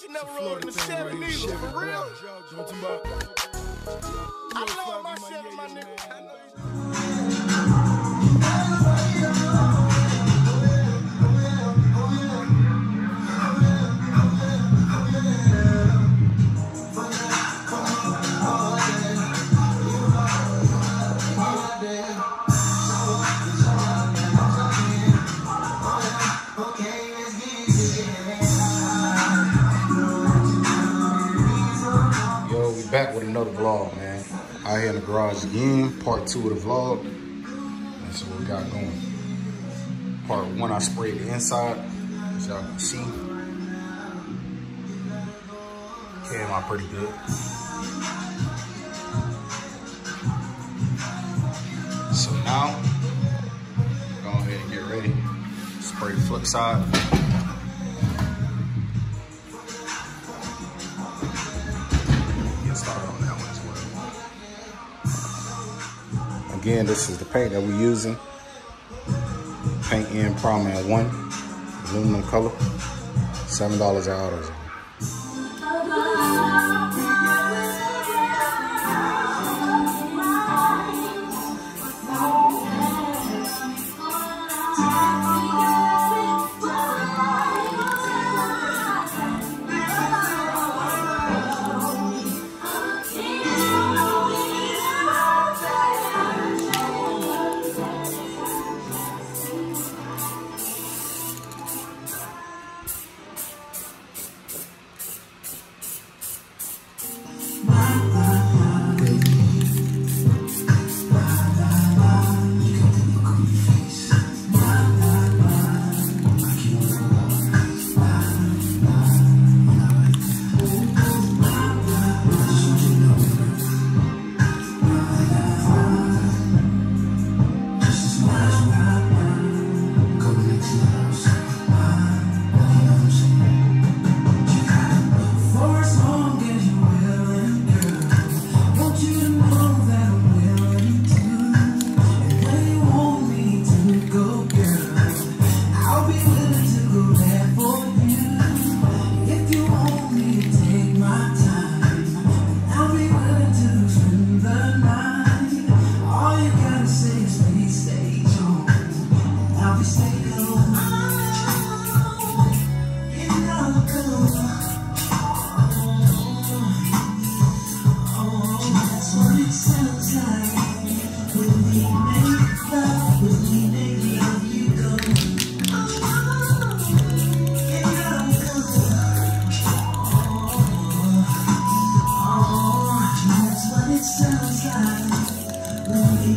she never rode in the Chevy neither. For real? I love my Chevy, my nigga. Another vlog, man. Out here in the garage again, part two of the vlog. That's what we got going. Part one, I sprayed the inside, as y'all can see. Came out pretty good. So now, go ahead and get ready. Spray the flip side. Again, this is the paint that we're using. Paint in Proman 1, aluminum color, $7 at AutoZone. Sounds like when we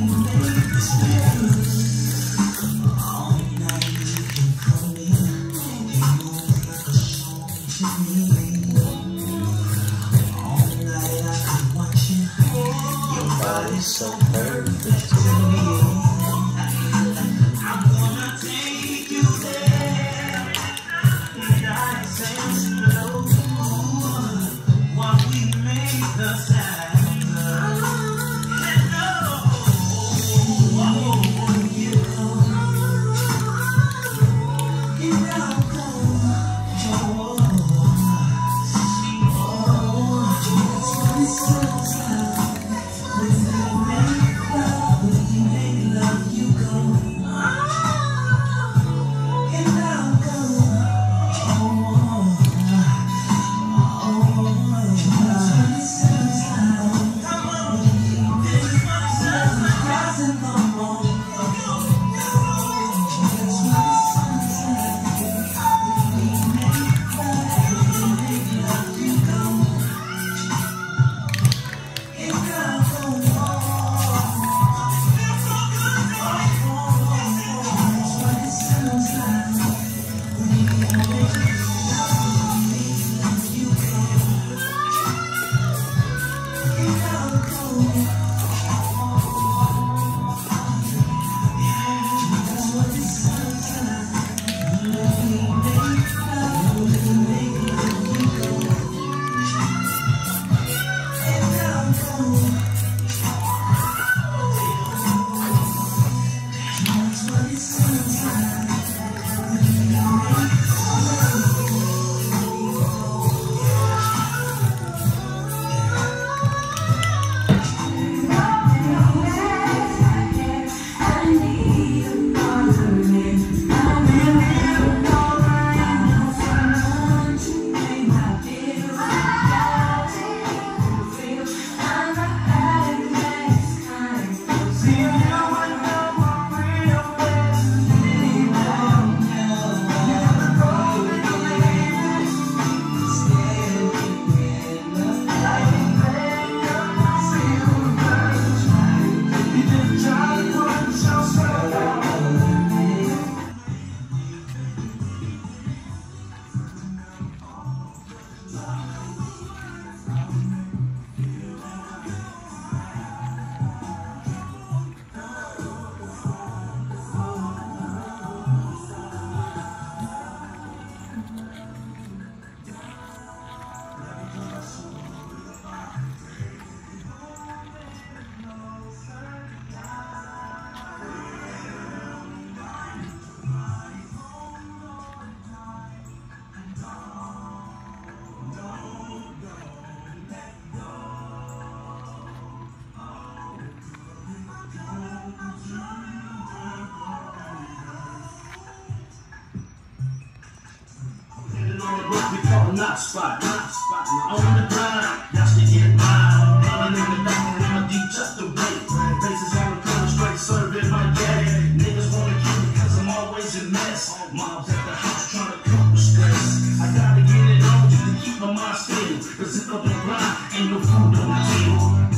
a knock spot. Knock spot. On the grind, got to get mine. Running in the back and my deep just to wait. Faces on the corner, straight serving my game. Niggas wanna kill me cause I'm always a mess. Mom's at the house trying to cope with stress. I gotta get it on just to keep my mind steady. Cause if I'm grind, ain't no food on the table.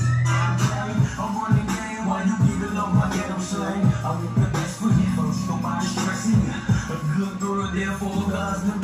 I'm running game while you giving up my ghetto slang. I'm the best for you first, nobody stressing. A good girl, therefore God's the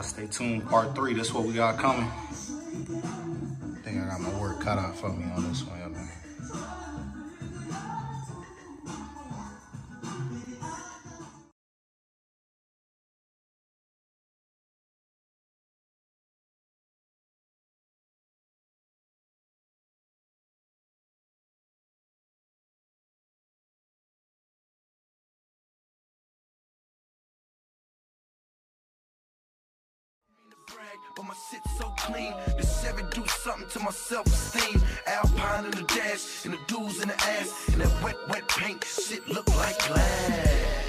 y'all, stay tuned. Part three, that's what we got coming. I think I got my work cut out for me on this one, man. but my shit so clean. This every do something to my self-esteem. Alpine in the dash, and the dudes in the ass, and that wet, wet paint shit look like glass.